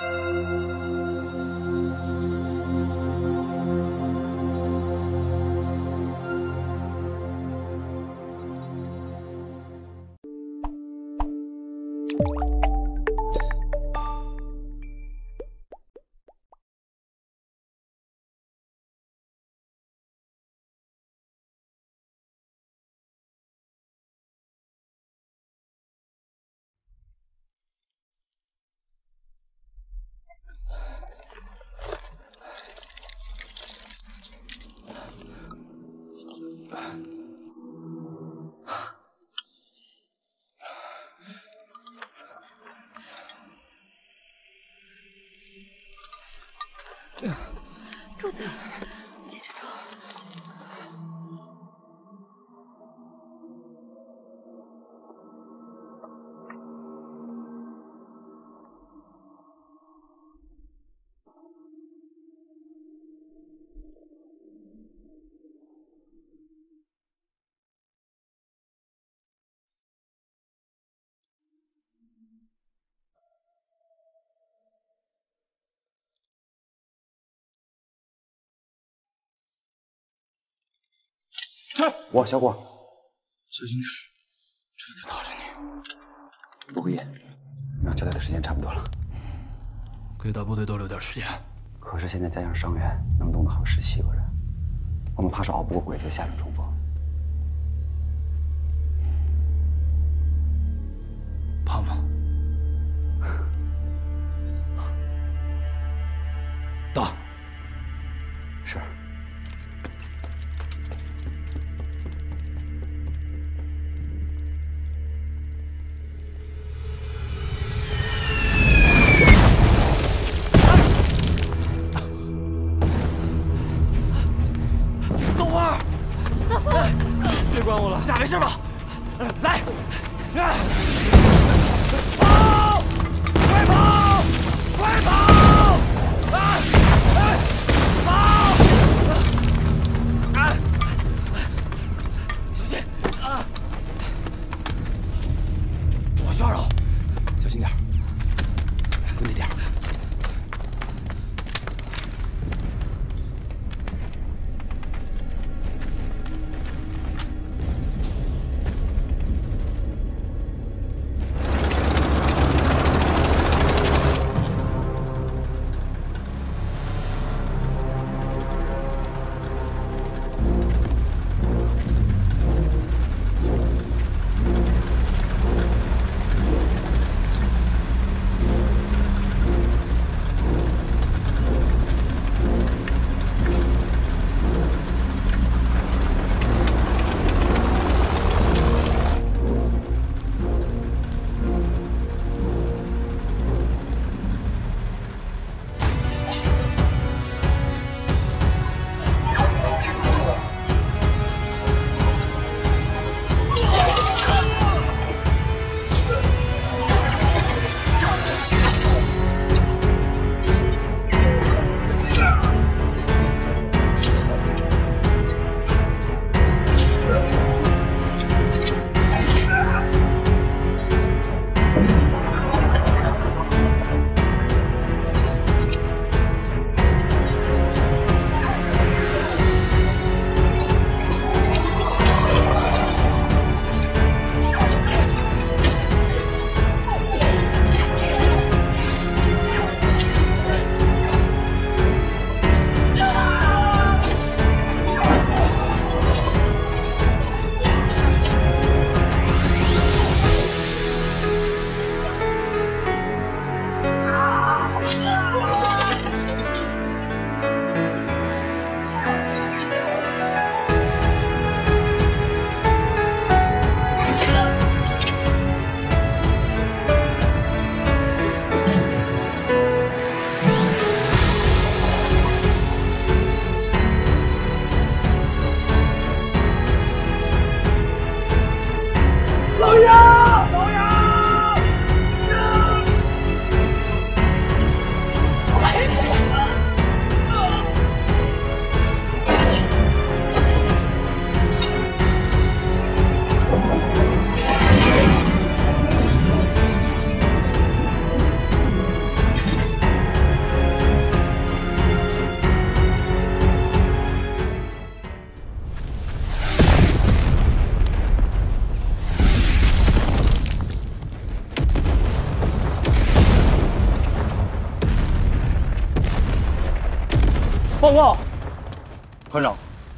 Música 我小果，小心点，这在打着你。不过夜，让交代的时间差不多了。给大部队多留点时间。可是现在加上伤员，能动的还有十七个人，我们怕是熬不过鬼子的下场冲锋。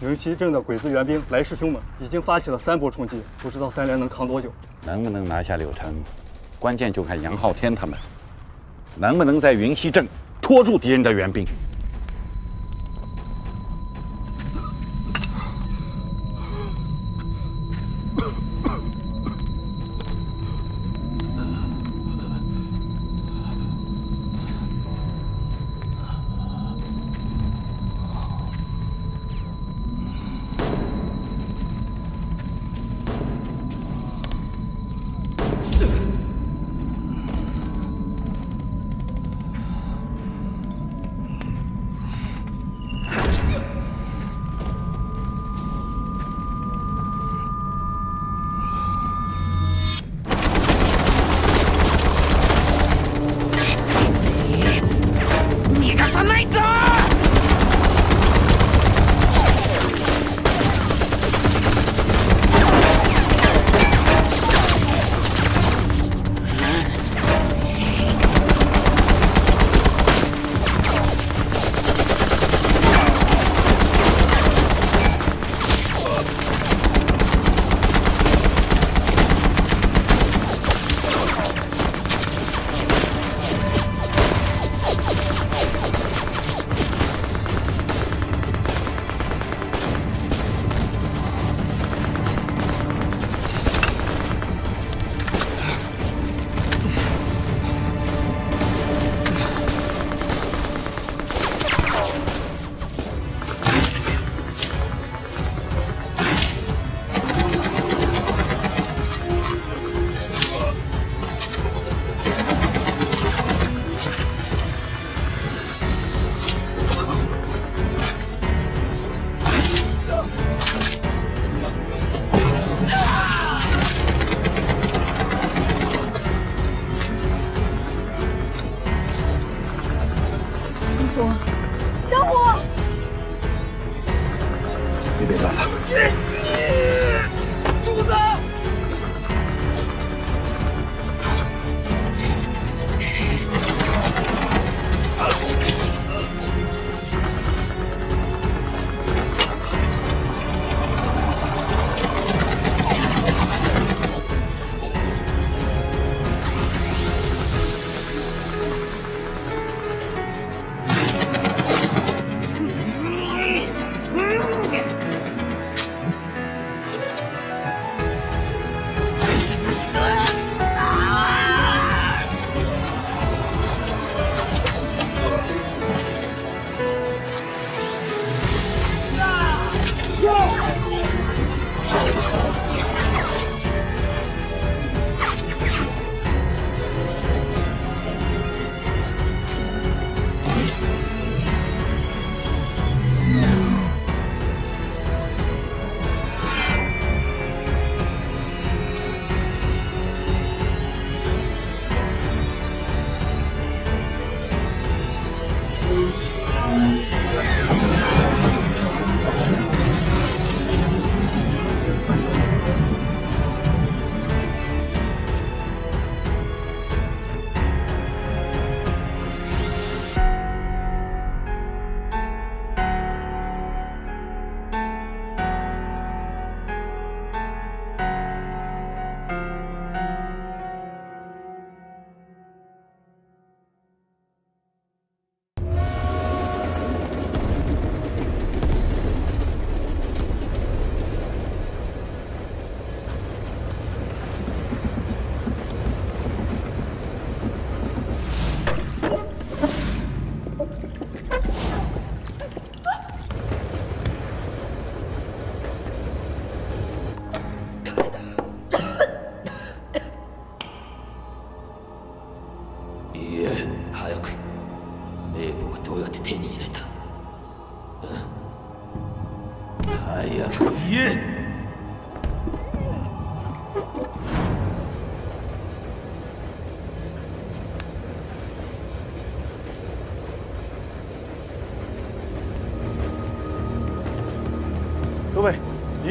云溪镇的鬼子援兵来势凶猛，已经发起了三波冲击，不知道三连能扛多久。能不能拿下柳城，关键就看杨昊天他们能不能在云溪镇拖住敌人的援兵。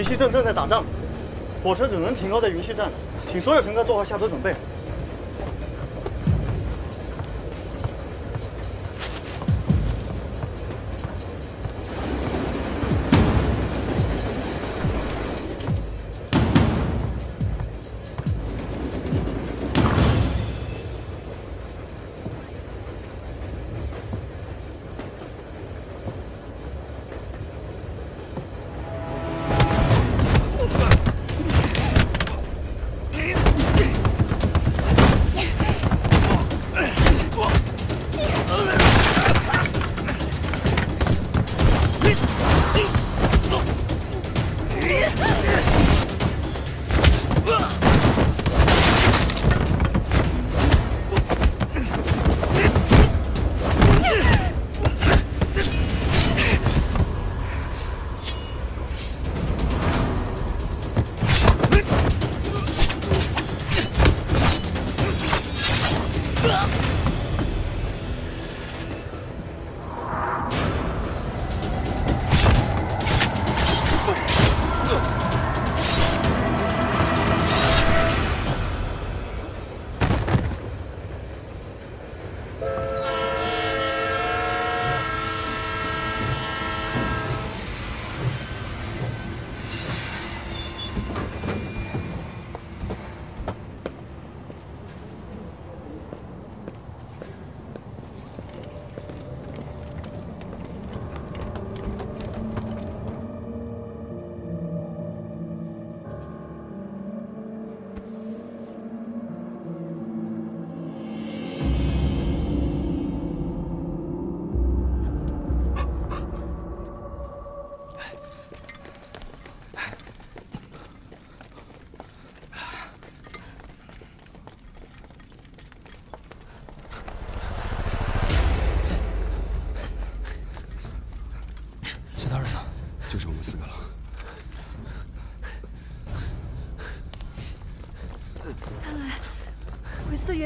云溪镇正在打仗，火车只能停靠在云溪站，请所有乘客做好下车准备。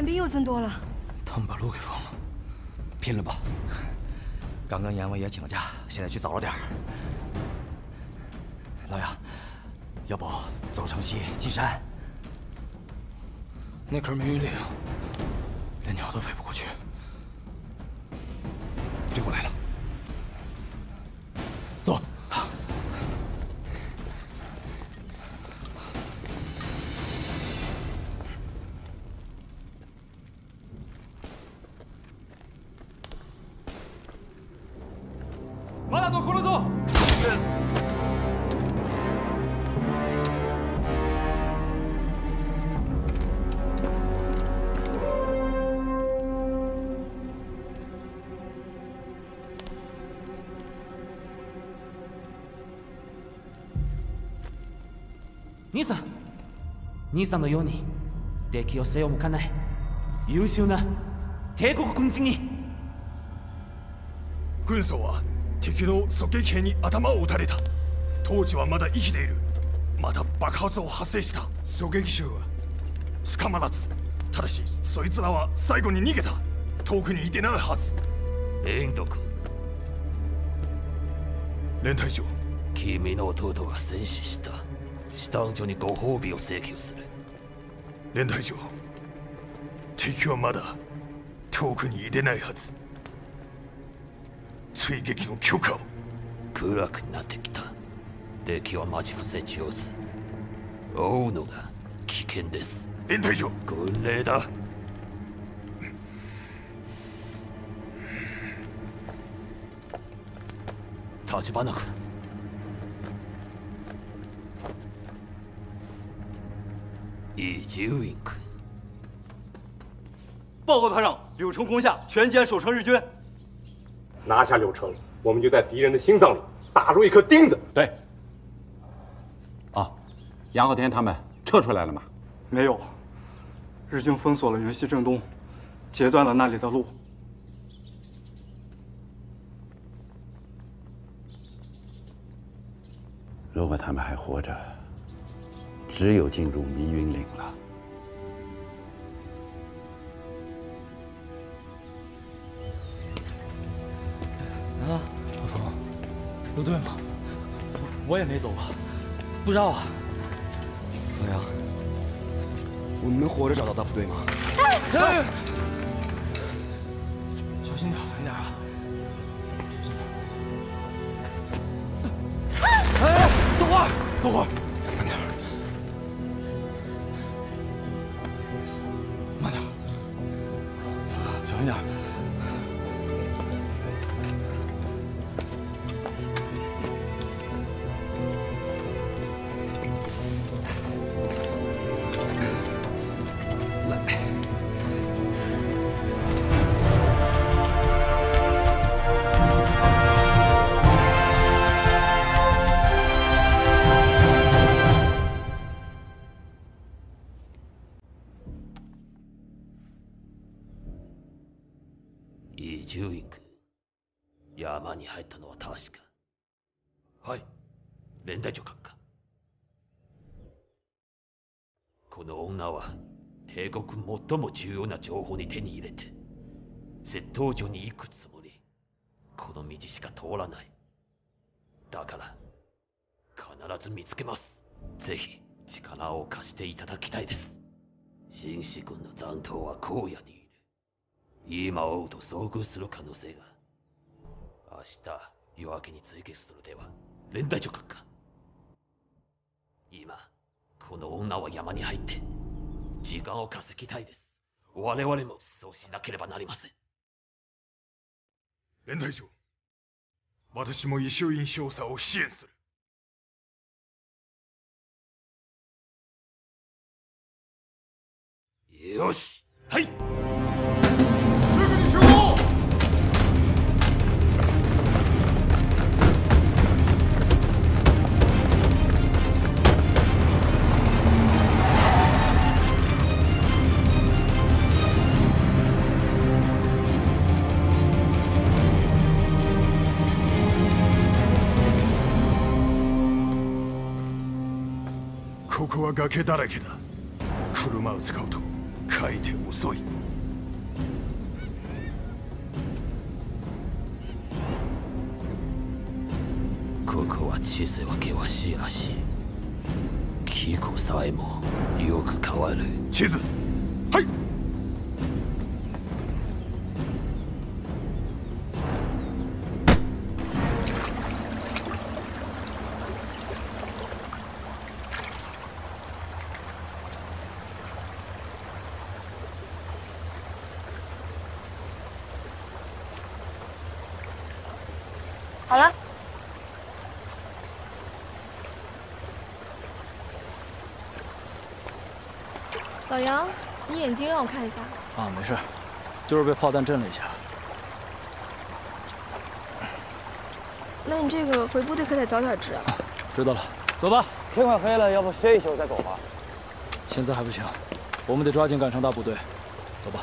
六层多了。他们把路给封了，拼了吧！刚跟阎王爷请了假，现在去早了点儿。老杨，要不走城西进山？那可是没云岭，兄さんのように敵を背を向かない。優秀な帝国軍人に。軍曹は敵の狙撃兵に頭を撃たれた。当時はまだ生きている。また爆発を発生した。狙撃手は？捕まらず。ただしそいつらは最後に逃げた。遠くにいてないはず。遠藤君連隊長。君の弟が戦死した師団所にご褒美を請求する。連隊長敵はまだ遠くにいてないはず。追撃の許可を。暗くなってきた。敵は待ち伏せ上手。追うのが危険です。連隊長軍令だ。立花君伊集院君报告团长，柳城攻下，全歼守城日军。拿下柳城，我们就在敌人的心脏里打入一颗钉子。对。啊，杨浩天他们撤出来了吗？没有，日军封锁了云溪正东，截断了那里的路。如果他们还活着，只有进入迷云岭了。啊，老冯，有对吗？我也没走过，不知道啊。老杨，我们能活着找到大部队吗？哎！小心点，慢点啊！小心点。哎，等会儿，等会儿，最も重要な情報に手に入れて窃盗所に行くつもり。この道しか通らない。だから必ず見つけます。ぜひ力を貸していただきたいです。紳士軍の残党は荒野にいる。今追うと遭遇する可能性が。明日夜明けに追撃するでは連隊長閣下今この女は山に入って時間を稼ぎたいです。我々もそうしなければなりません。連隊長私も石院少佐を支援する。よし。はいは崖だらけだ。車を使うと書いて遅い。ここは千世は険しいらしい。キーさえもよく変わる。地図。はい。好了，老杨，你眼睛让我看一下。啊，没事，就是被炮弹震了一下。那你这个回部队可得早点治啊。知道了，走吧。天快黑了，要不歇一宿再走吧？现在还不行，我们得抓紧赶上大部队。走吧。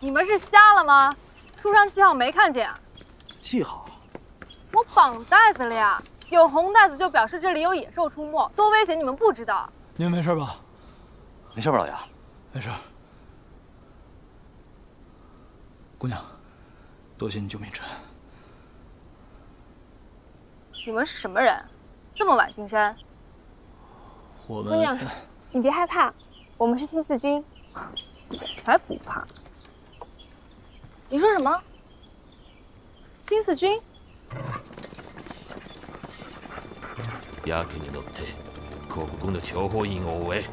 你们是瞎了吗？书上记号没看见啊？记号？我绑袋子了呀！有红袋子就表示这里有野兽出没，多危险你们不知道？你们没事吧？没事吧，老杨？没事。姑娘，多谢你救命之恩。你们是什么人？这么晚进山？我们姑娘，你别害怕，我们是新四军。才不怕！你说什么？新四军？やけに乗って国軍の諜報員を追え。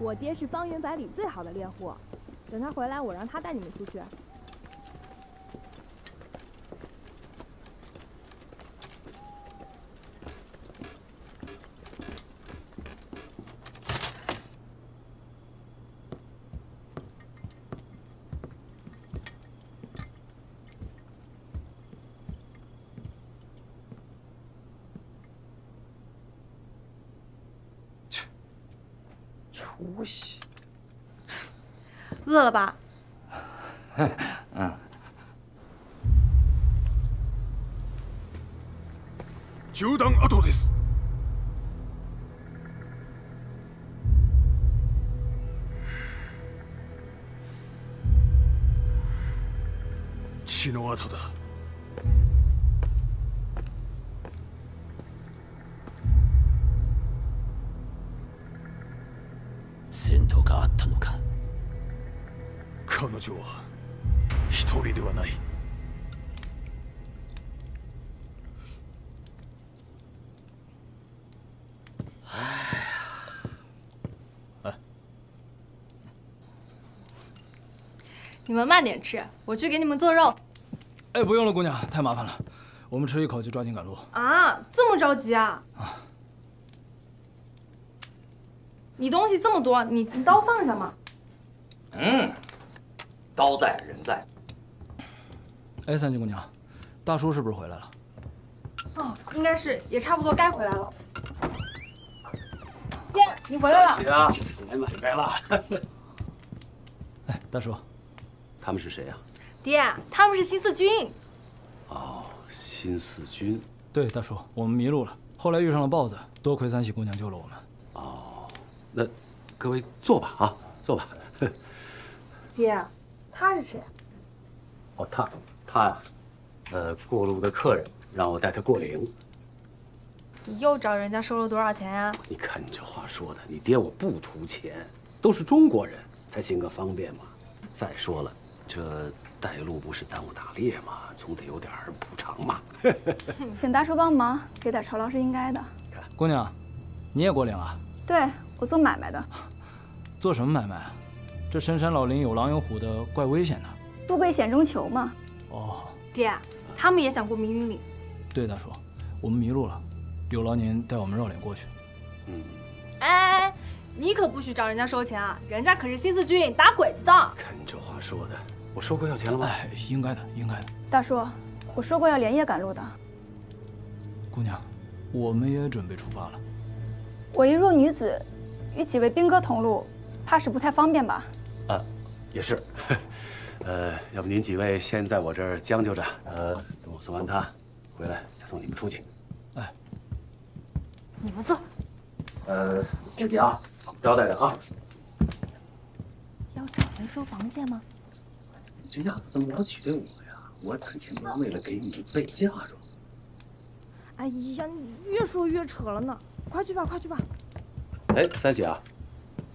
我爹是方圆百里最好的猎户，等他回来，我让他带你们出去。 了吧？嗯。銃弾跡で。血の跡だ。彼女は一人ではない你们慢点吃，我去给你们做肉。哎，不用了，姑娘，太麻烦了，我们吃一口就抓紧赶路。啊，这么着急啊？你东西这么多，你你刀放下嘛。嗯， 刀在人在。哎，三金姑娘，大叔是不是回来了？哦，应该是，也差不多该回来了。爹，你回来了。起啊，来嘛，来了。哎，大叔，他们是谁呀？爹，他们是新四军。哦，新四军。对，大叔，我们迷路了，后来遇上了豹子，多亏三喜姑娘救了我们。哦，那各位坐吧，啊，坐吧。爹，他是谁？哦，他，他呀，呃，过路的客人让我带他过岭。你又找人家收了多少钱呀？你看你这话说的，你爹我不图钱，都是中国人才行个方便嘛。再说了，这带路不是耽误打猎嘛，总得有点补偿嘛。请大叔帮忙，给点酬劳是应该的。姑娘，你也过岭啊？对，我做买卖的。做什么买卖啊？这深山老林有狼有虎的，怪危险的。富贵险中求嘛。哦，爹，他们也想过明云岭。对，大叔，我们迷路了，有劳您带我们绕岭过去。嗯。哎，你可不许找人家收钱啊！人家可是新四军打鬼子的。看你这话说的，我说过要钱了吗？哎，应该的，应该的。大叔，我说过要连夜赶路的。姑娘，我们也准备出发了。我一弱女子，与几位兵哥同路，怕是不太方便吧？啊，也是。呃，要不您几位先在我这儿将就着，呃，等我送完他，回来再送你们出去。哎，你们坐。呃，姐姐啊，招待着啊。要找人收房间吗？你这样子怎么老取对我呀？我攒钱不是为了给你备嫁妆。哎呀，你越说越扯了呢！快去吧，快去吧。哎，三喜啊，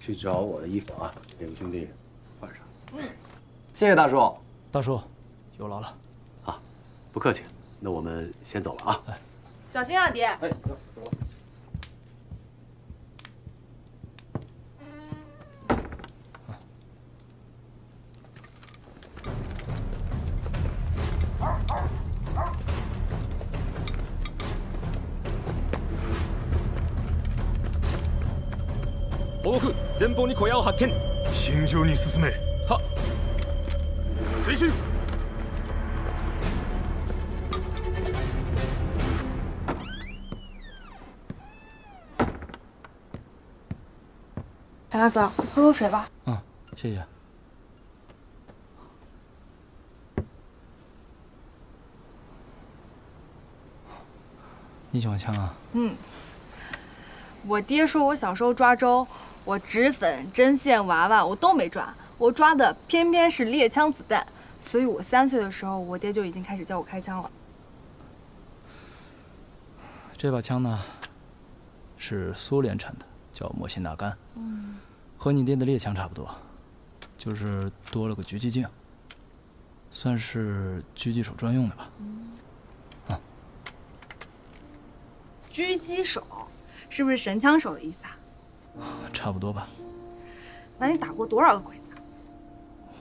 去找我的衣服啊，给我兄弟。嗯，谢谢大叔。大叔，有劳了。啊，不客气。那我们先走了啊。哎，小心啊，爹。哎，報告前方に小屋を発見慎重に進め は前進白大哥，喝口水吧。嗯，谢谢。你喜欢枪啊？嗯。我爹说我小时候抓周，我纸粉、针线、娃娃我都没抓，我抓的偏偏是猎枪子弹，所以我三岁的时候，我爹就已经开始教我开枪了。这把枪呢，是苏联产的，叫莫辛纳甘，嗯，和你爹的猎枪差不多，就是多了个狙击镜，算是狙击手专用的吧。啊，狙击手。是不是神枪手的意思啊？差不多吧。那你打过多少个鬼子？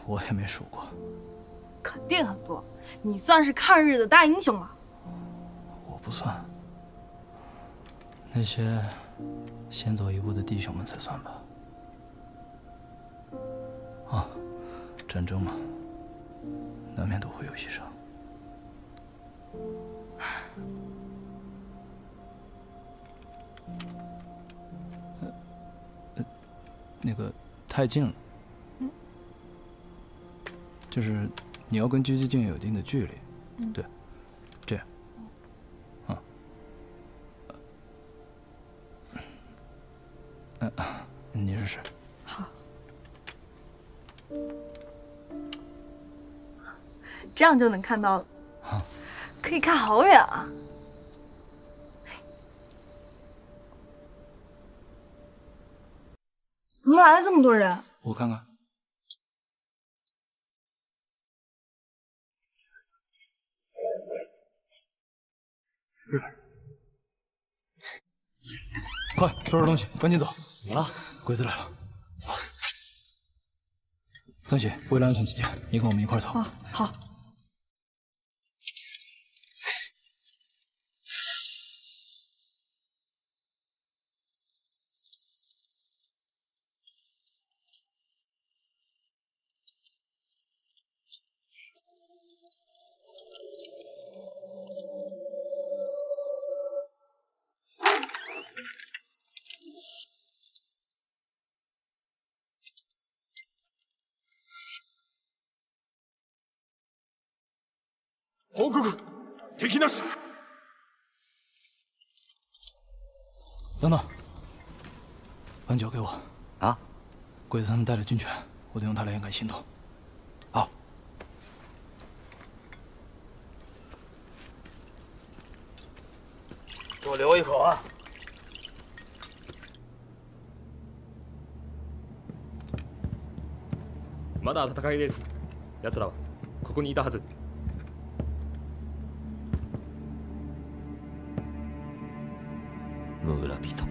我也没数过。肯定很多。你算是抗日的大英雄了。我不算。那些先走一步的弟兄们才算吧。啊，战争嘛，难免都会有牺牲。那个太近了，就是你要跟狙击镜有一定的距离，对，这样，啊，嗯，你试试。好。这样就能看到了，可以看好远啊！怎么来了这么多人？我看看。快收拾东西，赶紧走！怎么了？鬼子来了。三喜，为了安全起见，你跟我们一块走。啊，好。带了军犬，我得用它来掩盖行动。好。给我留一口啊！まだ戦いです。奴らはここにいたはず。村人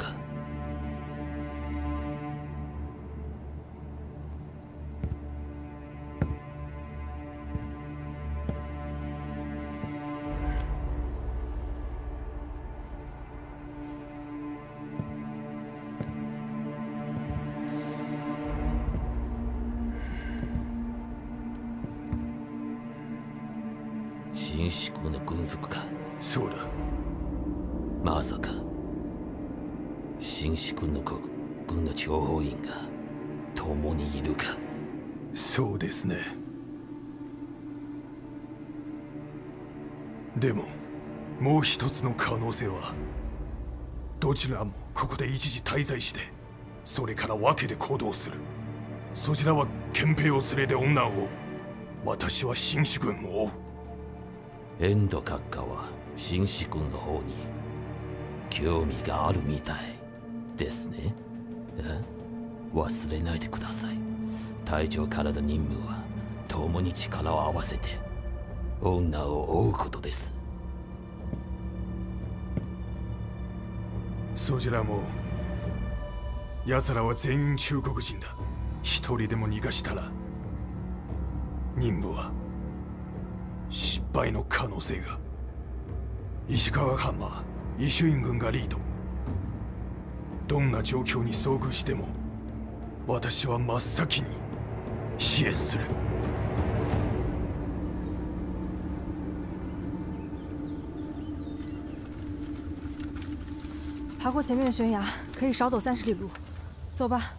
能性はどちらもここで一時滞在してそれから分けて行動する。そちらは憲兵を連れて女を追う私は新志軍を追う。エンド閣下は新志君の方に興味があるみたいですね。え？忘れないでください。隊長からの任務は共に力を合わせて女を追うことです。そちらも奴らは全員中国人だ。一人でも逃がしたら任務は失敗の可能性が。石川藩は伊集院軍がリード。どんな状況に遭遇しても私は真っ先に支援する。爬过前面的悬崖，可以少走三十里路。走吧。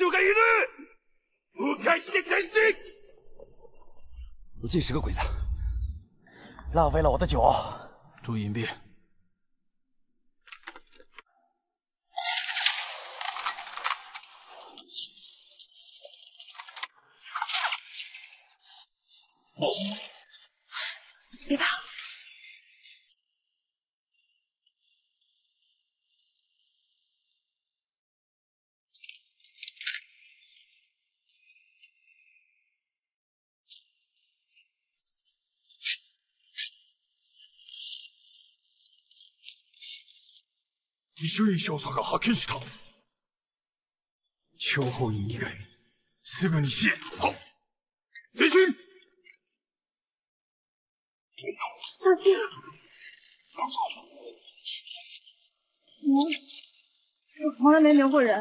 就该一律不开心开心有近十个鬼子。浪费了我的酒。注意隐蔽。伊集院少佐が派遣した張本院以外すぐに死へは前進小心！我我从来没留过人。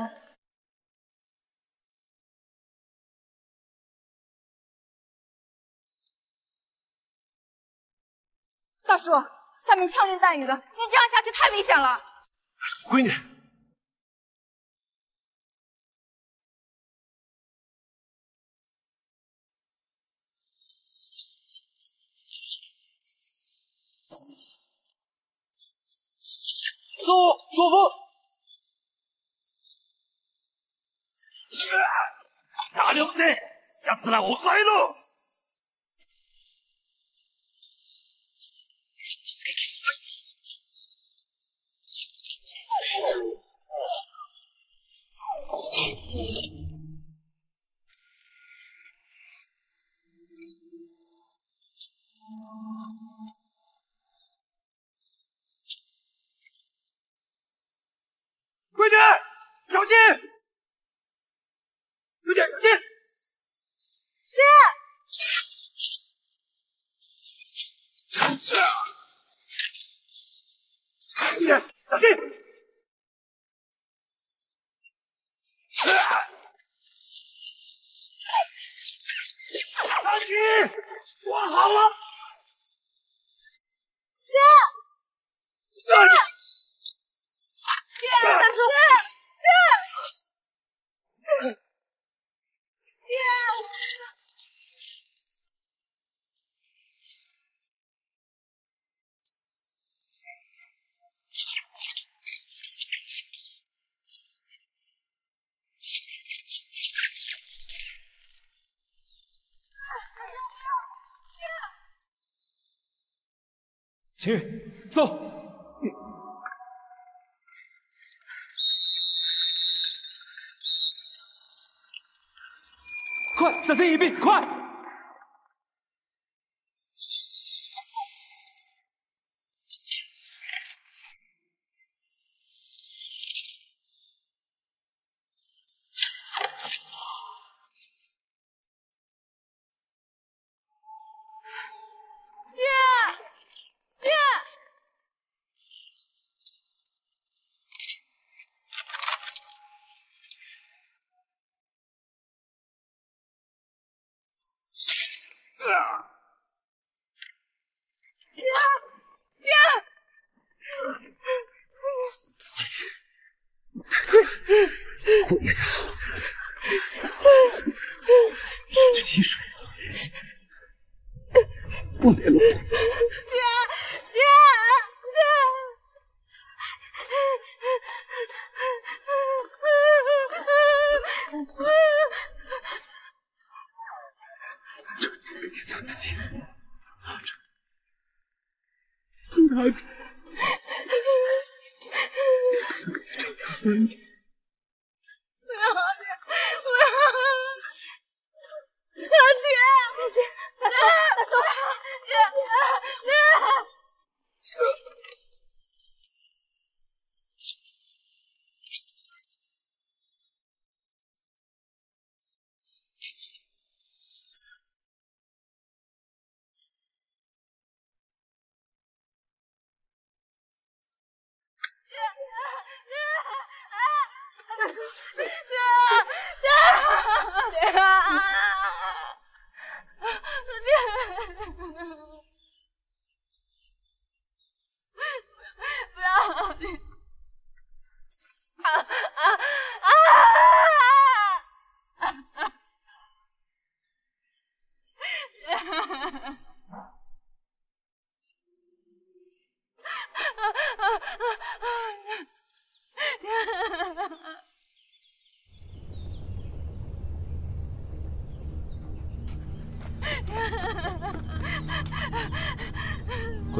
大叔，下面枪林弹雨的，您这样下去太危险了。 闺女，叔叔父，大了不得！奴らを抑え ろ！闺女，小心！有点小心！爹！爹，小心！安琪，我好了。爹！爹！爹！爹！爹！秦羽，走！快，小心隐蔽，快！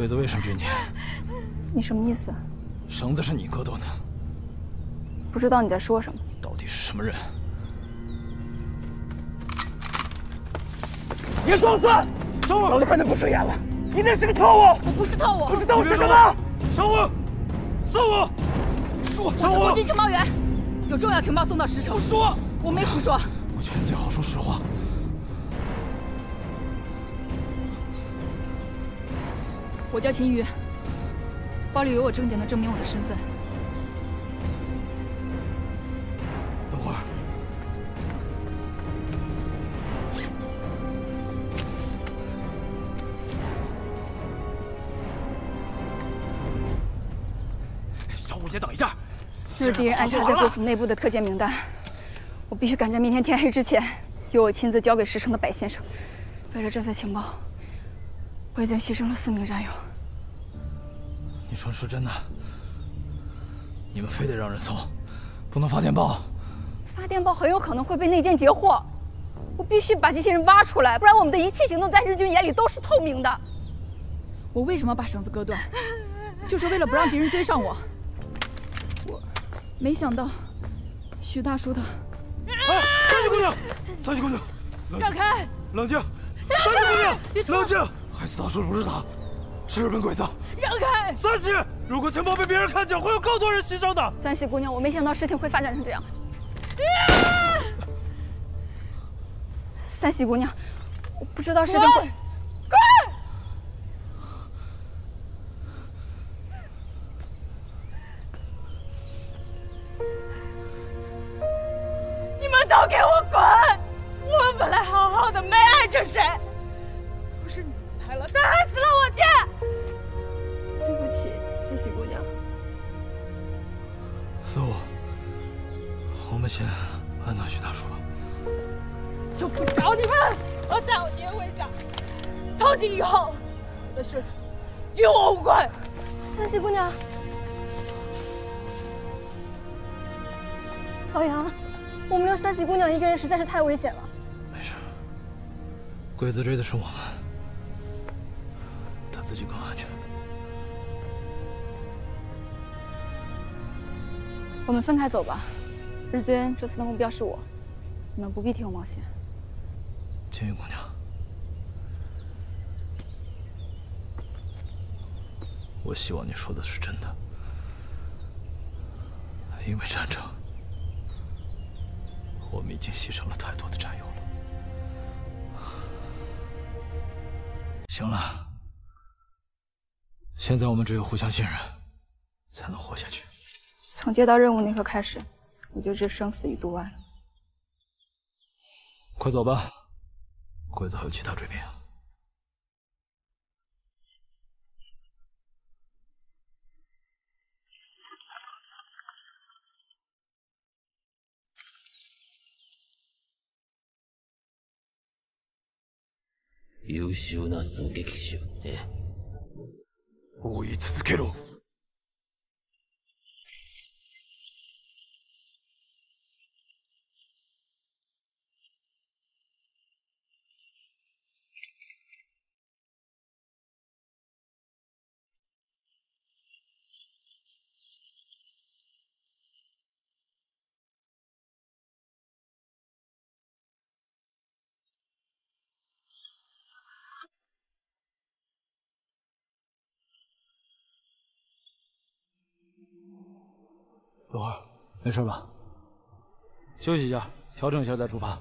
子为什么追你？你什么意思？绳子是你割断的，不知道你在说什么。到底是什么人？别装蒜！少武，老子看得不顺眼了，你那是个特务！我不是特务，不是特务是什么？少武，少武，说，我是国军情报员，有重要情报送到石城。不说，我没胡说。我劝你最好说实话。我叫秦瑜，包里有我证件，能证明我的身份。等会儿，小虎姐，等一下，这是敌人安插在贵府内部的特件名单，我必须赶在明天天黑之前，由我亲自交给石城的白先生。为了这份情报，我已经牺牲了四名战友。你说是真的？你们非得让人送，不能发电报？发电报很有可能会被内奸截获，我必须把这些人挖出来，不然我们的一切行动在日军眼里都是透明的。我为什么把绳子割断？就是为了不让敌人追上我。我没想到，许大叔的……哎，三喜姑娘，三喜姑娘，让开！冷静！三喜姑娘，冷静！害死大叔的不是他，是日本鬼子。让开！三喜，如果情报被别人看见，会有更多人牺牲的。三喜姑娘，我没想到事情会发展成这样。三喜姑娘，我不知道事情会……滚！你们都给我滚！我们本来好好的，没碍着谁，来了，他害死了我爹。对不起，三喜姑娘。四五，我们先安葬徐大叔吧。就不找你们，我带我爹回家。从今以后，我的事与我无关。三喜姑娘，老杨，我们留三喜姑娘一个人实在是太危险了。没事，鬼子追的是我们，他自己更安全。我们分开走吧，日军这次的目标是我，你们不必替我冒险。千羽姑娘，我希望你说的是真的，因为战争，我们已经牺牲了太多的战友了。行了，现在我们只有互相信任，才能活下去。从接到任务那刻开始，我就置生死于度外了。快走吧，鬼子还有其他追兵。優秀な狙撃手ね。追い続けろ。等会儿，没事吧？休息一下，调整一下再出发。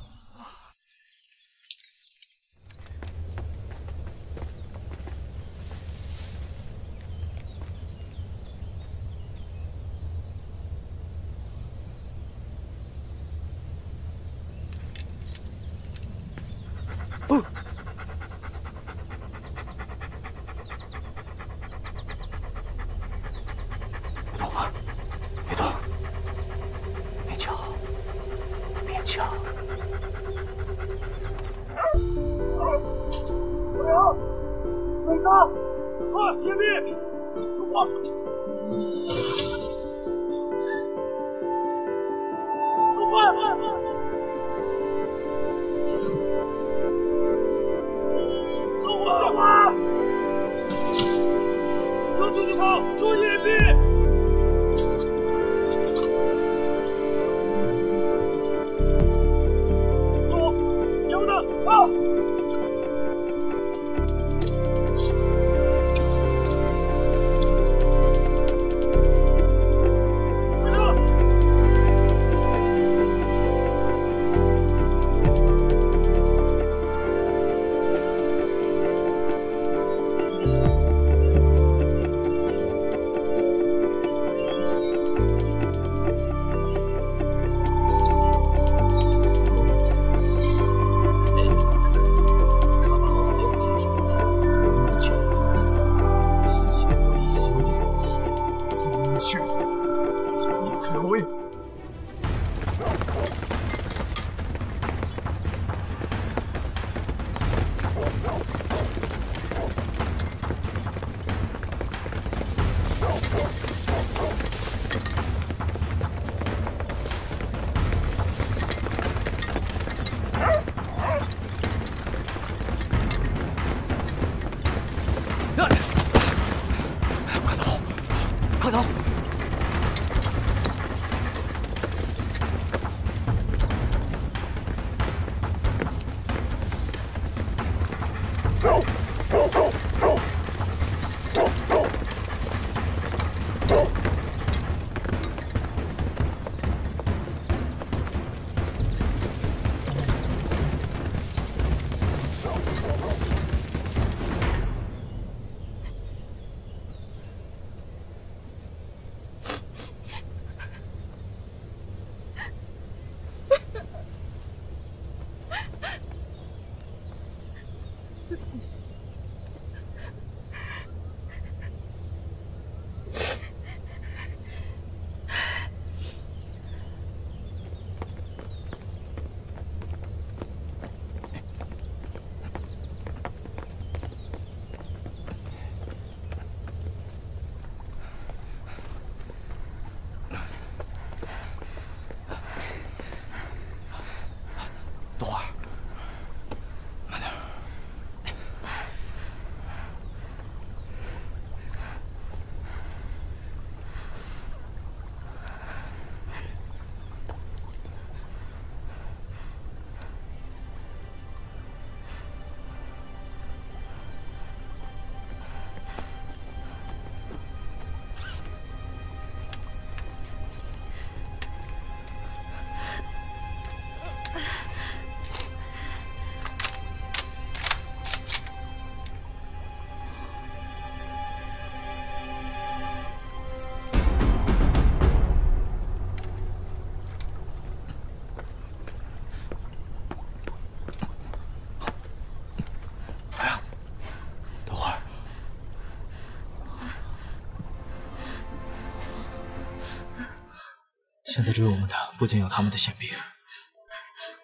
现在追我们的不仅有他们的宪兵，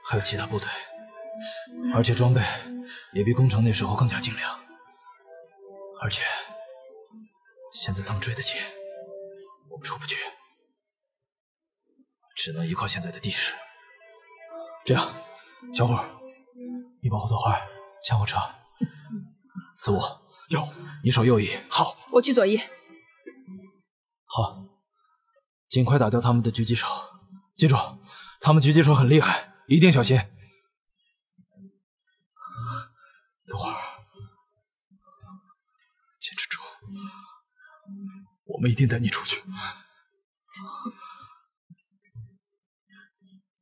还有其他部队，而且装备也比攻城那时候更加精良。而且现在他们追得紧，我们出不去，只能依靠现在的地势。这样，小伙，你保护豆花，向后撤。四五，右，你守右翼。好，我去左翼。好，尽快打掉他们的狙击手。记住，他们狙击手很厉害，一定小心。等会儿，坚持住，我们一定带你出去。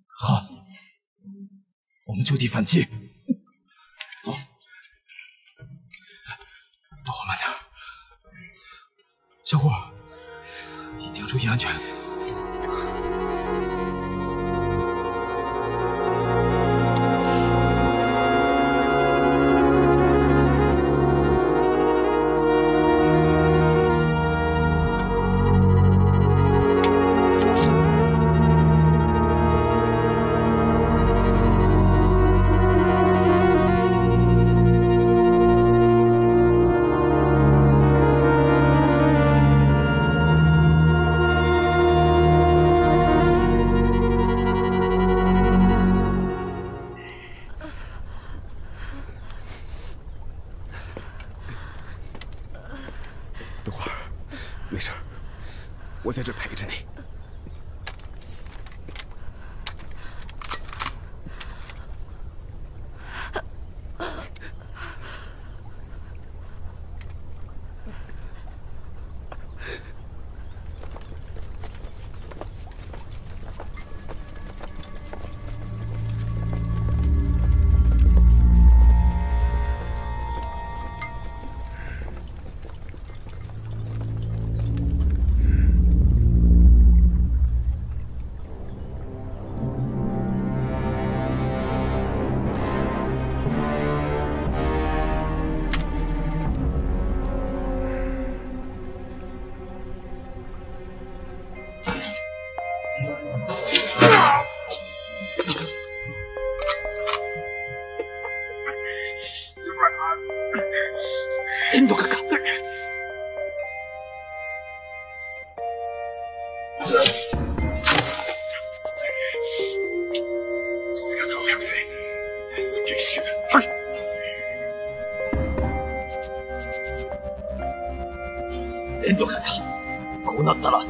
好，我们就地反击。走，等会儿慢点，小伙儿，一定要注意安全。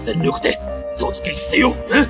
全力で突撃してよ。ね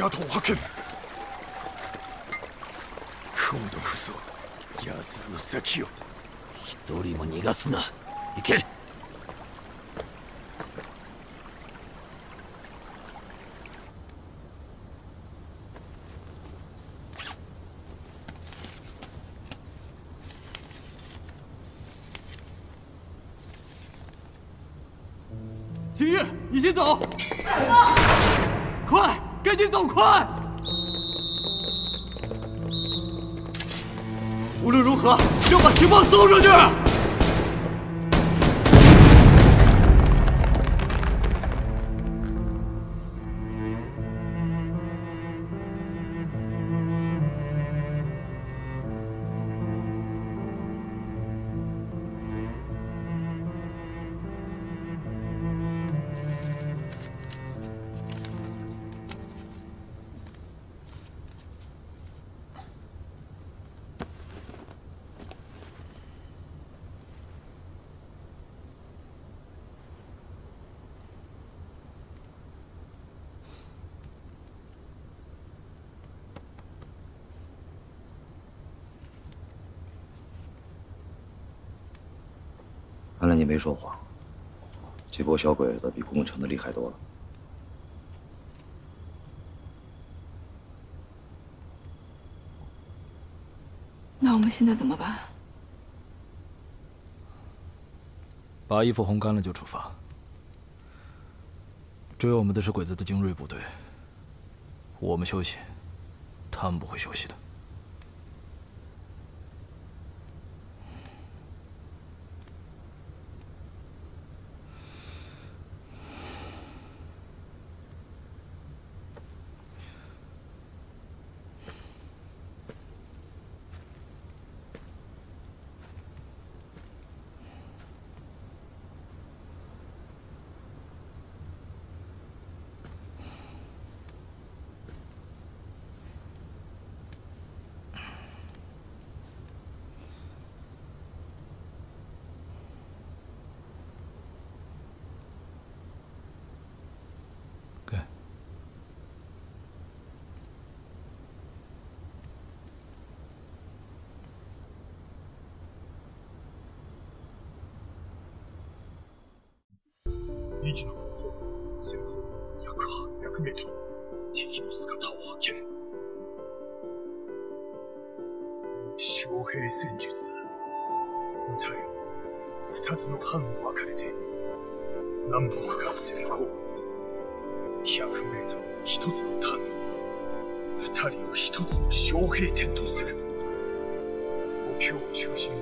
跡を発見。今度こそ奴らの先を。一人も逃がすな。你没说谎，这波小鬼子比攻城的厉害多了。那我们现在怎么办？把衣服烘干了就出发。追我们的是鬼子的精锐部队，我们休息，他们不会休息的。敵の姿を発見。将兵戦術だ。部隊を、二つの班に分かれて、南北から攻。100メートル一つの単位、二人を一つの将兵点とする。補強を中心に、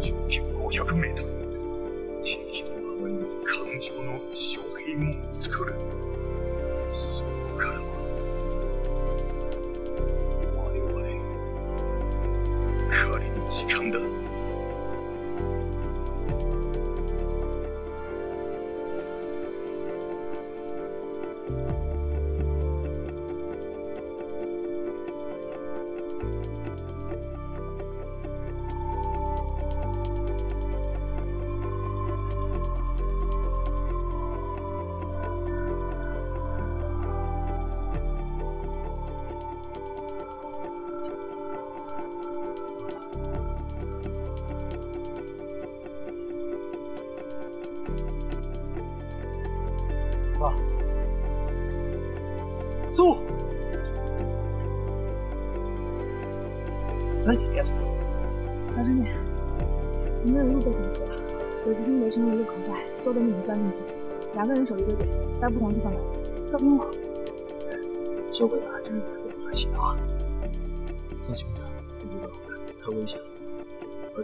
上級500メートル、敵の周りに感情の将兵門を作る。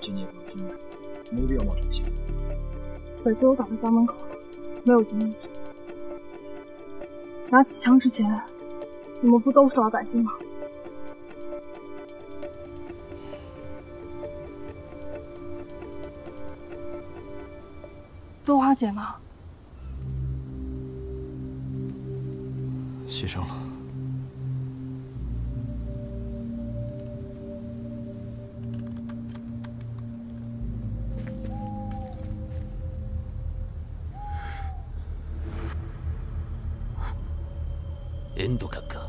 且你也不是军人，没必要冒这个险。鬼子有挡在家门口，没有军人。拿起枪之前，你们不都是老百姓吗？多花姐呢？牺牲了。エンド閣下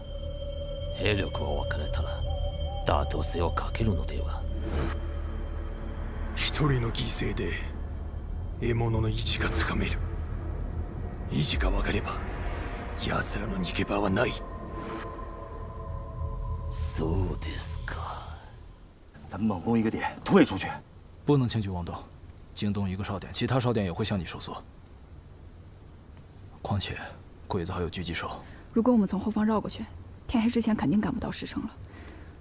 兵力を分かれたら打倒性をかけるのでは一人の犠牲で獲物の位置がつかめる位置が分かれば奴らの逃げ場はないそうですか咱们猛攻一个点，突围出去。不能轻举妄动，惊动一个哨点，其他哨点也会向你收缩。况且，鬼子还有狙击手。如果我们从后方绕过去，天黑之前肯定赶不到石城了。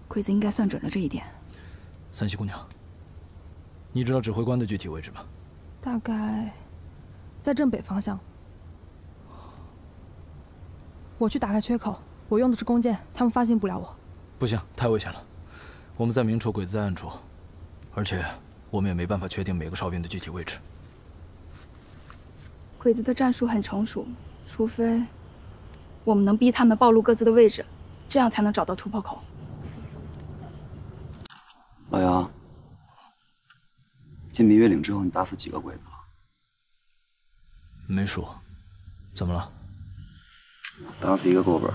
鬼子应该算准了这一点。三喜姑娘，你知道指挥官的具体位置吗？大概在正北方向。我去打开缺口，我用的是弓箭，他们发现不了我。不行，太危险了。我们在明处，鬼子在暗处，而且我们也没办法确定每个哨兵的具体位置。鬼子的战术很成熟，除非我们能逼他们暴露各自的位置，这样才能找到突破口。老杨，进明月岭之后，你打死几个鬼子了？没数。怎么了？打死一个够本，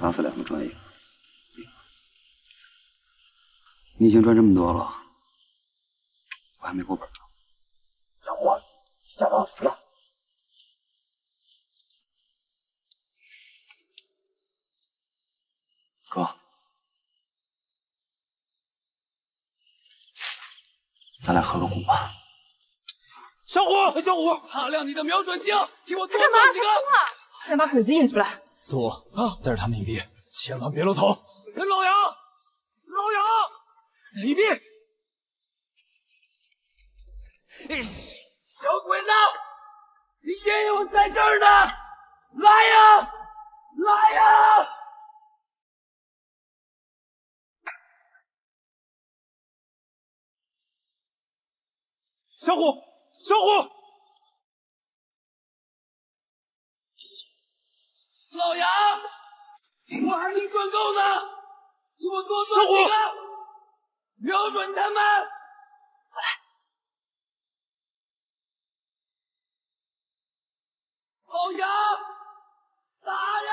打死两个专一个。你已经赚这么多了，我还没够本呢。小伙，下刀死了。哥，咱俩合个股吧。小虎，小虎，擦亮你的瞄准镜，替我多赚几个。先把鬼子引出来。自我啊，带着他们隐蔽，千万别露头。老杨，老杨，隐蔽。小鬼子，你爷爷我在这儿呢，来呀，来呀！小虎，小虎，老杨，我还没赚够呢，替我多赚几个，瞄准他们。过来。老杨，打呀！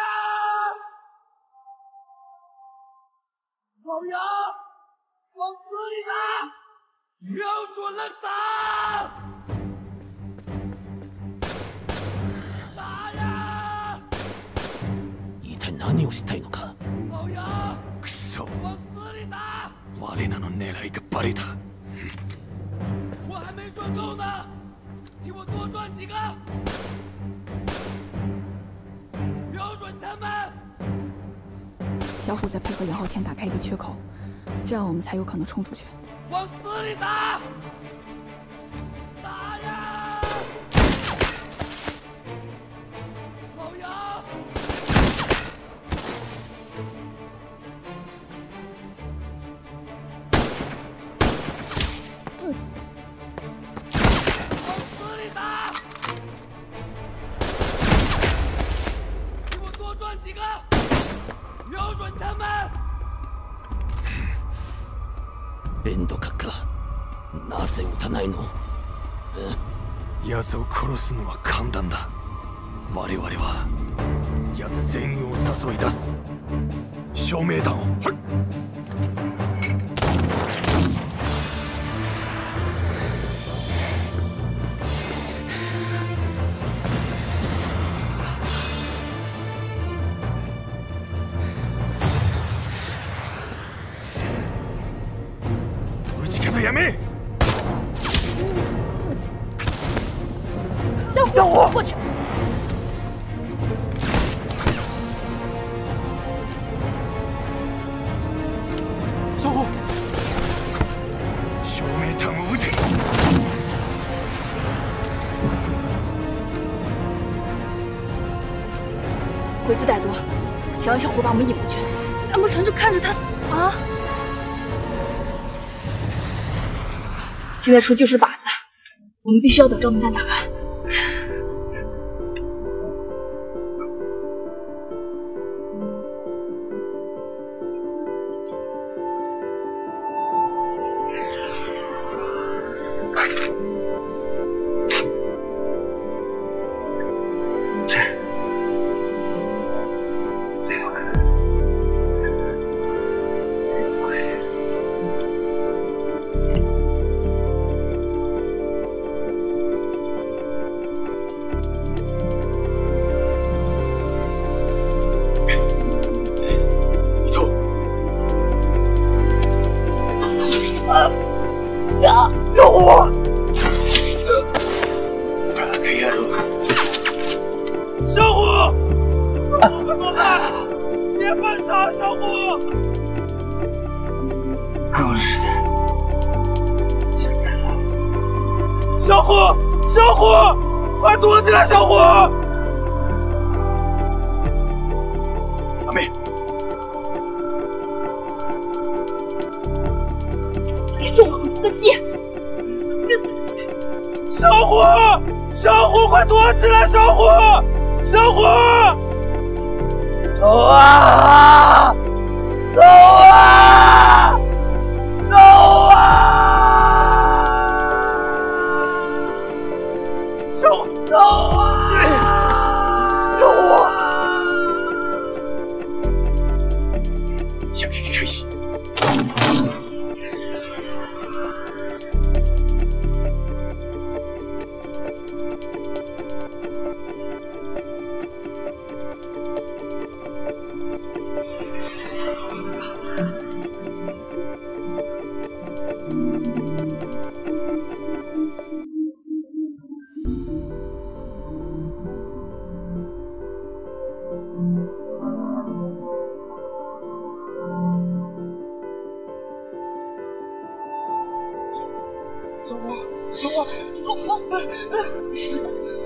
老杨，往死里打！瞄准了打！打呀！一体何をしたいのか。老杨，くそ！往死里打！我らの狙いがバレた。我还没赚够呢，替我多赚几个。瞄准他们！小虎在配合杨昊天打开一个缺口，这样我们才有可能冲出去。 往死里打！打呀！老杨，往死里打！替我多赚几个，瞄准他们！エンド閣下、 なぜ撃たないの？奴を殺すのは簡単だ。我々は奴全員を誘い出す。照明弾を。はい。会把我们引过去，难不成就看着他死啊？现在出就是靶子，我们必须要等赵明丹打完。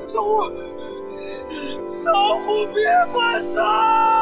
小虎，小虎，别犯傻！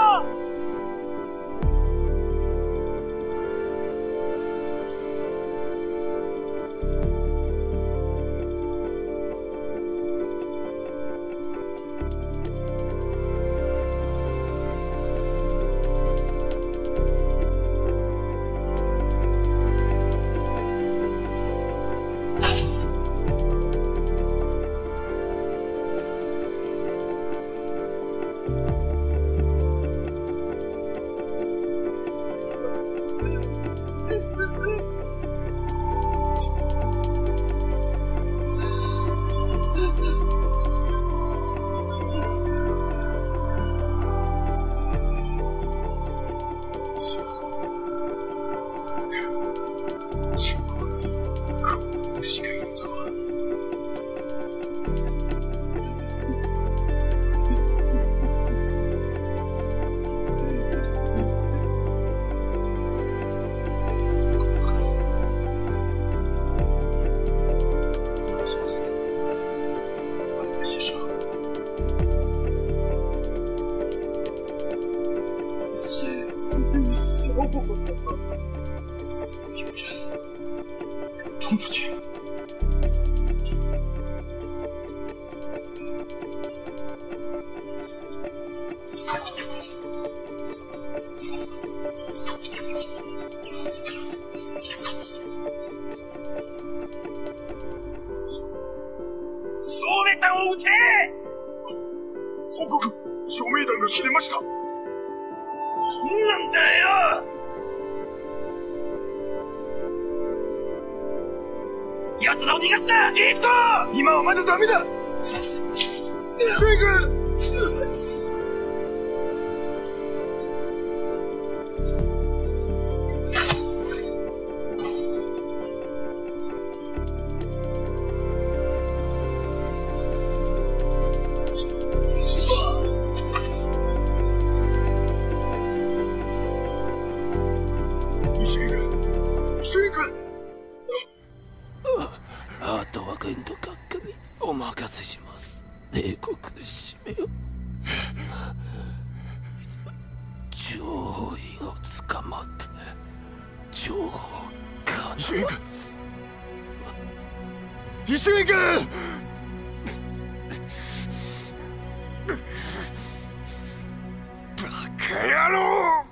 バカ野郎！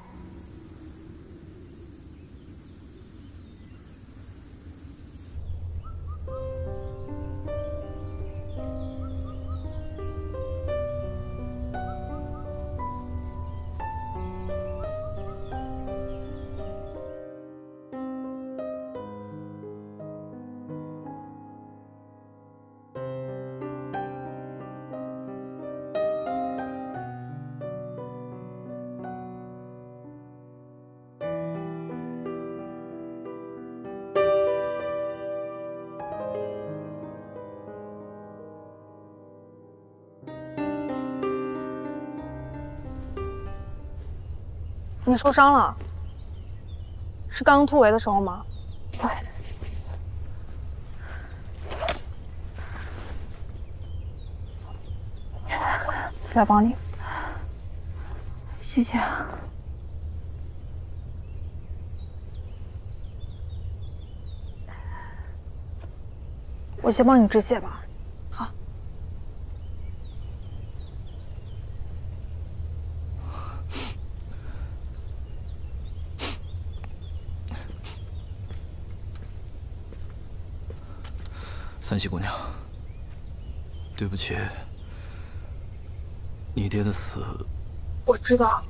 你受伤了？是刚刚突围的时候吗？对。来帮你，谢谢。我先帮你止血吧。三喜姑娘，对不起，你爹的死，我知道。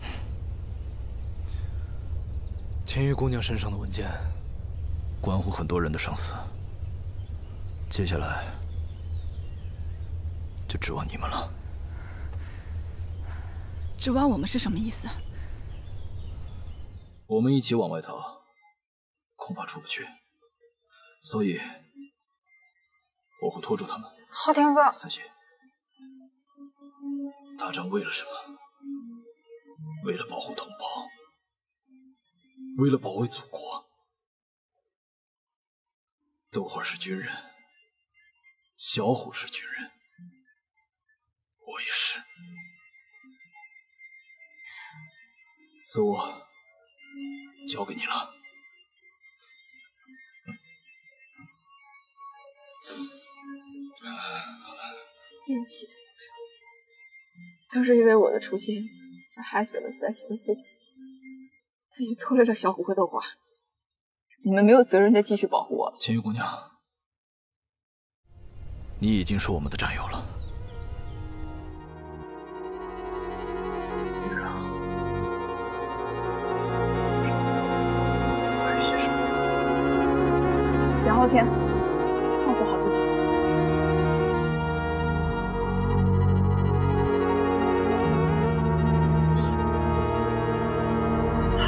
千玉姑娘身上的文件，关乎很多人的生死。接下来，就指望你们了。指望我们是什么意思？我们一起往外逃，恐怕出不去，所以我会拖住他们。昊天哥，三喜，打仗为了什么？为了保护同胞，为了保卫祖国。豆花是军人，小虎是军人，我也是。自我交给你了。对不起，都是因为我的出现，才害死了三喜的父亲，他也拖累了小虎和豆花。你们没有责任再继续保护我了。千玉姑娘，你已经是我们的战友了。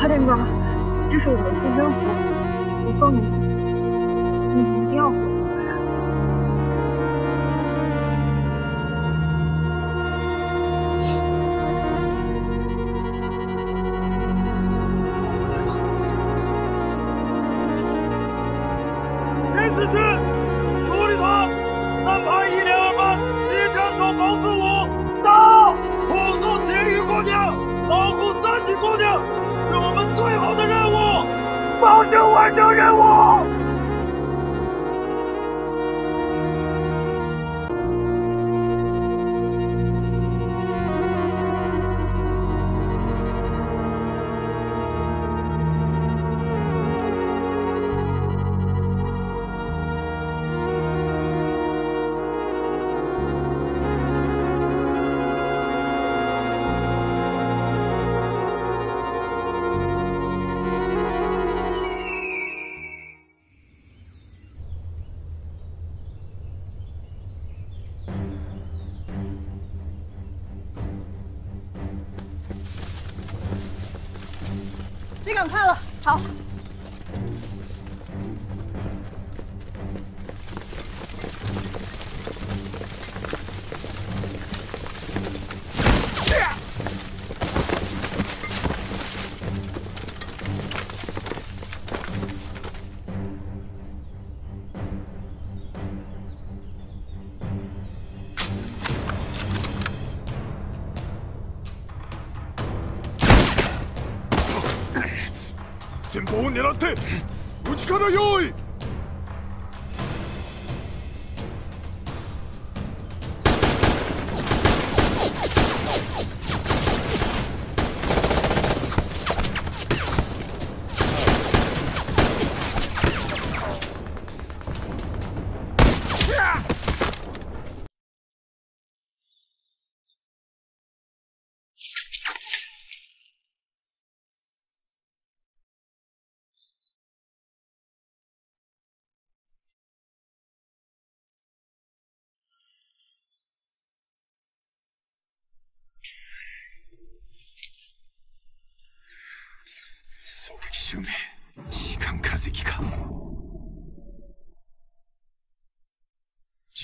昊天哥，这是我的护身符，我送你，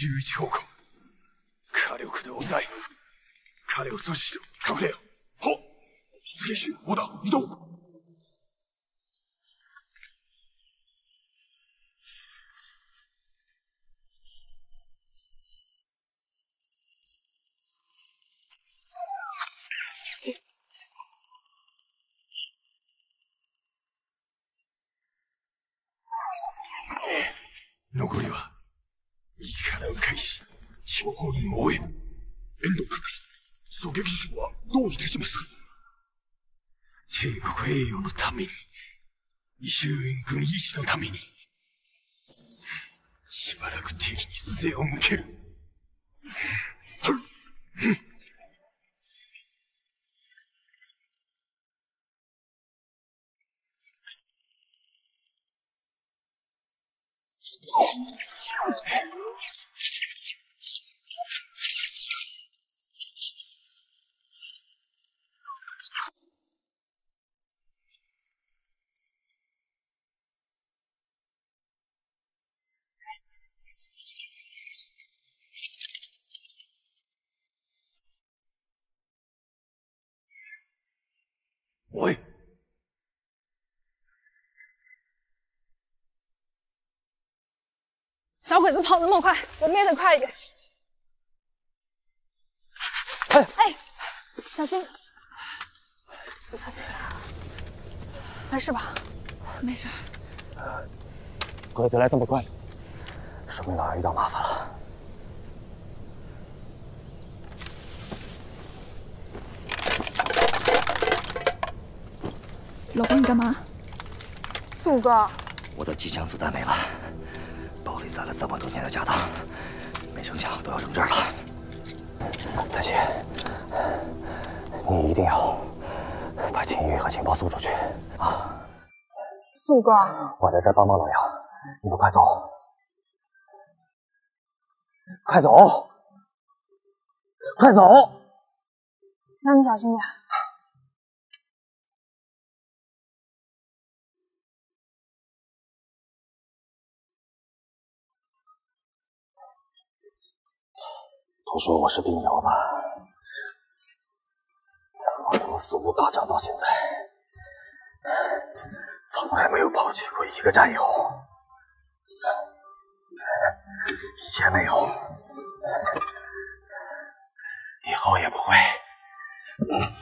11方向。火力で抑え彼を阻止しろ。隠れよ。はっ。突撃手小田移動。残りは右から迂回し張本人を追え遠藤閣狙撃手はどういたしますか帝国栄誉のために衆院軍医師のためにしばらく敵に背を向ける。那么快，我们也得快一点。哎哎，小心！小心！没事吧？没事。鬼子来这么快，说明老二遇到麻烦了。老公，你干嘛？素哥，我的机枪子弹没了，攒了这么多年的家当，没成想都要扔这儿了。三七，你一定要把秦玉和情报送出去啊！素哥，我在这儿帮帮老杨，你们快走，快走，快走！那你小心点。都说我是病苗子，我从四五打仗到现在，从来没有抛弃过一个战友，以前没有，以后也不会。嗯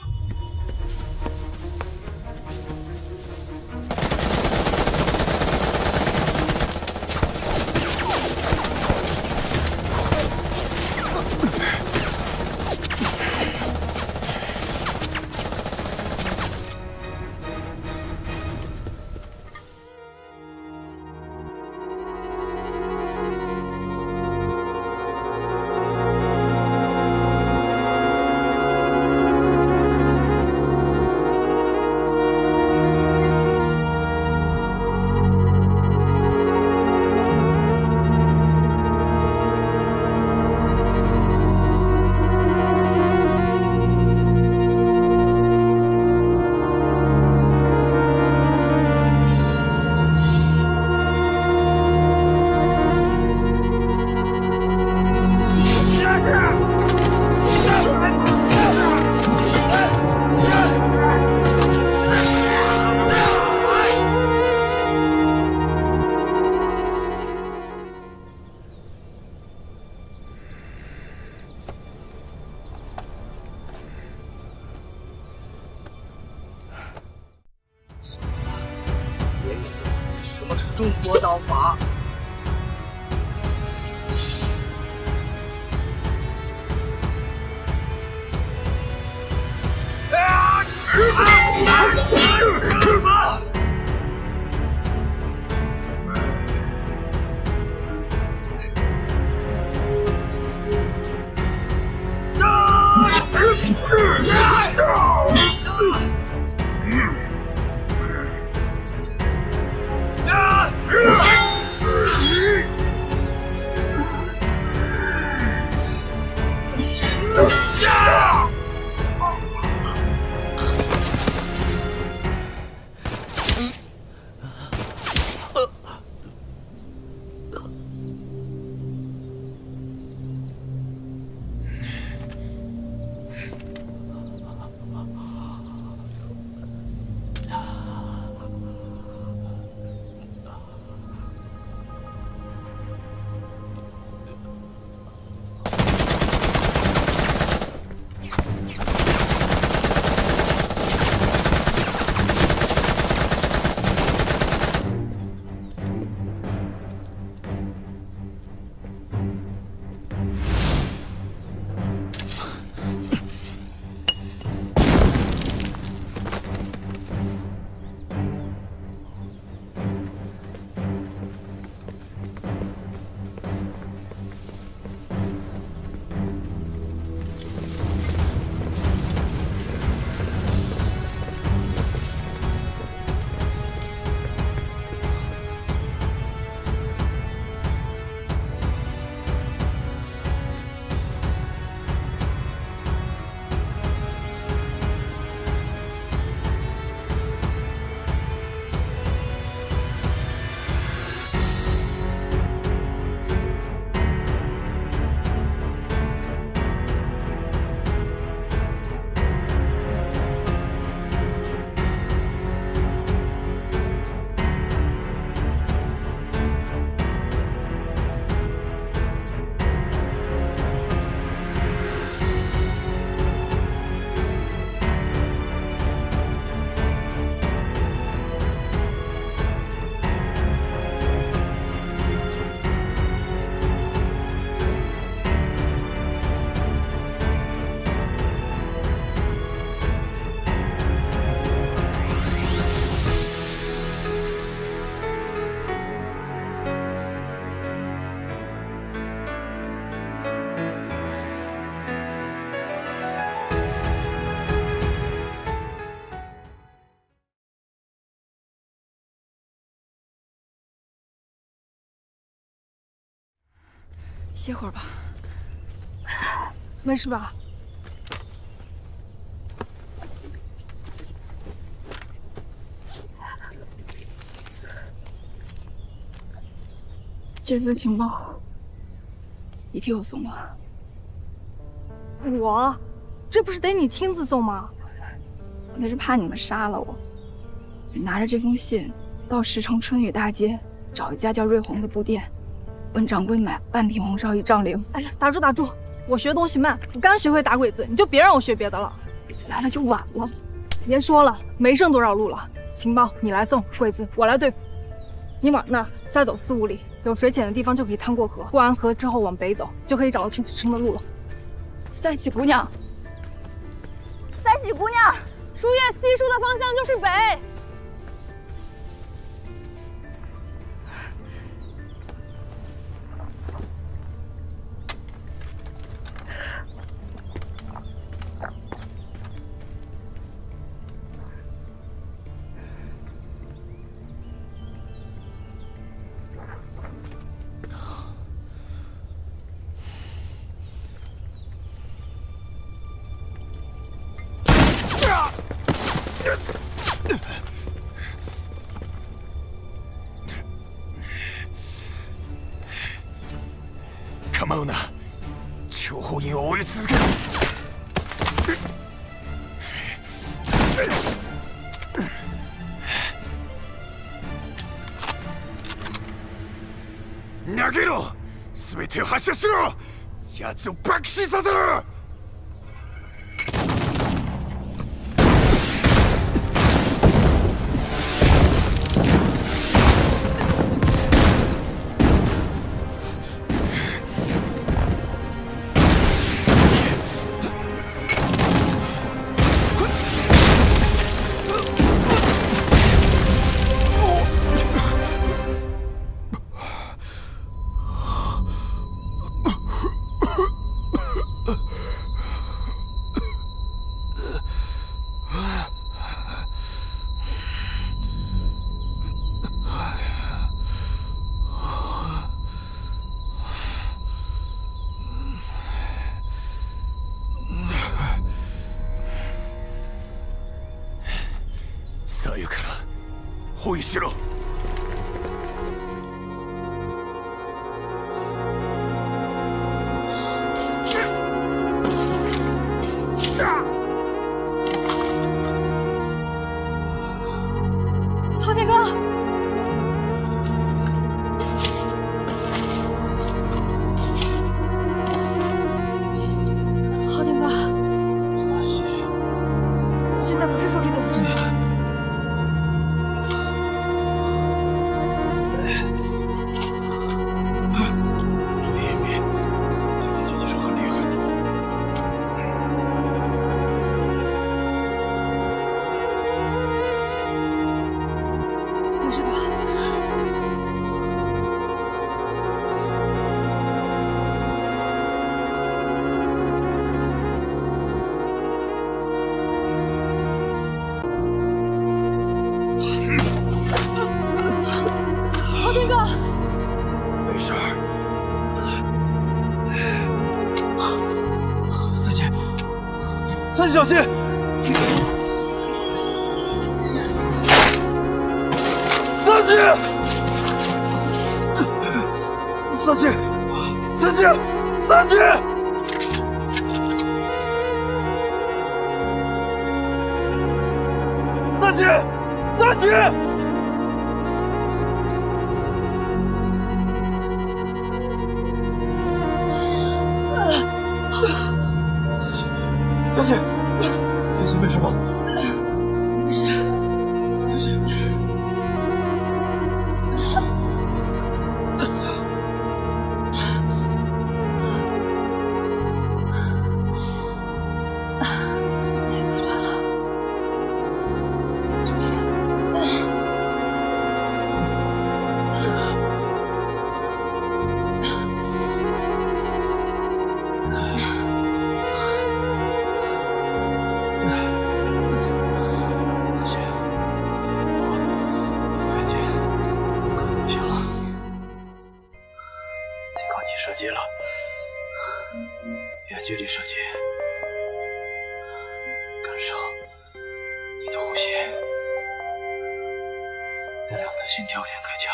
歇会儿吧。没事吧？这份情报，你替我送吧。我，这不是得你亲自送吗？那是怕你们杀了我。你拿着这封信到石城春雨大街找一家叫瑞红的布店，问掌柜买半瓶红烧一丈零。哎呀，打住打住！我学东西慢，我刚学会打鬼子，你就别让我学别的了。鬼子来了就晚了。别说了，没剩多少路了。情报你来送，鬼子我来对付。你往那儿再走四五里，有水浅的地方就可以趟过河。过完河之后往北走，就可以找到去石城的路了。三喜姑娘，三喜姑娘，书院西书的方向就是北。奴を爆死させろ小心。在两次心跳前开枪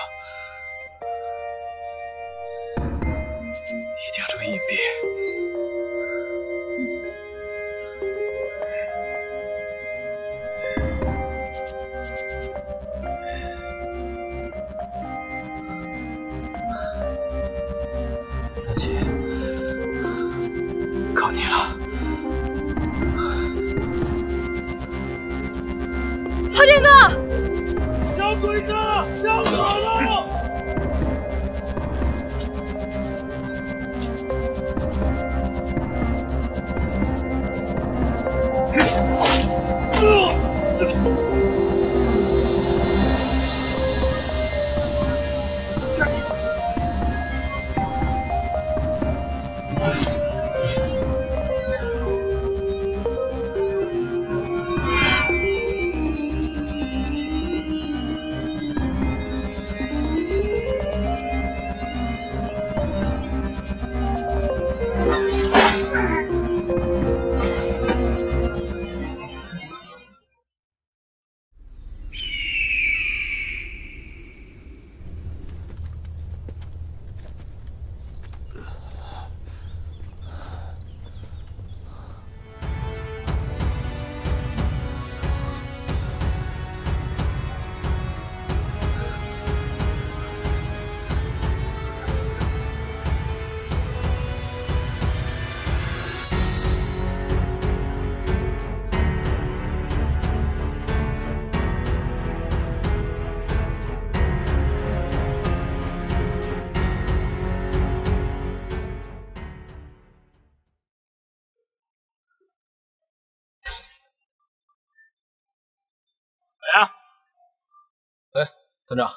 团长，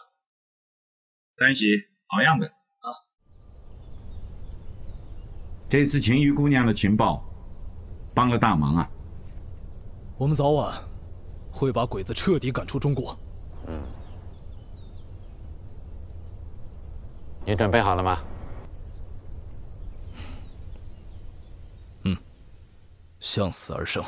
三喜，好样的！啊，这次晴雨姑娘的情报，帮了大忙啊。我们早晚会把鬼子彻底赶出中国。嗯，你准备好了吗？嗯，向死而生。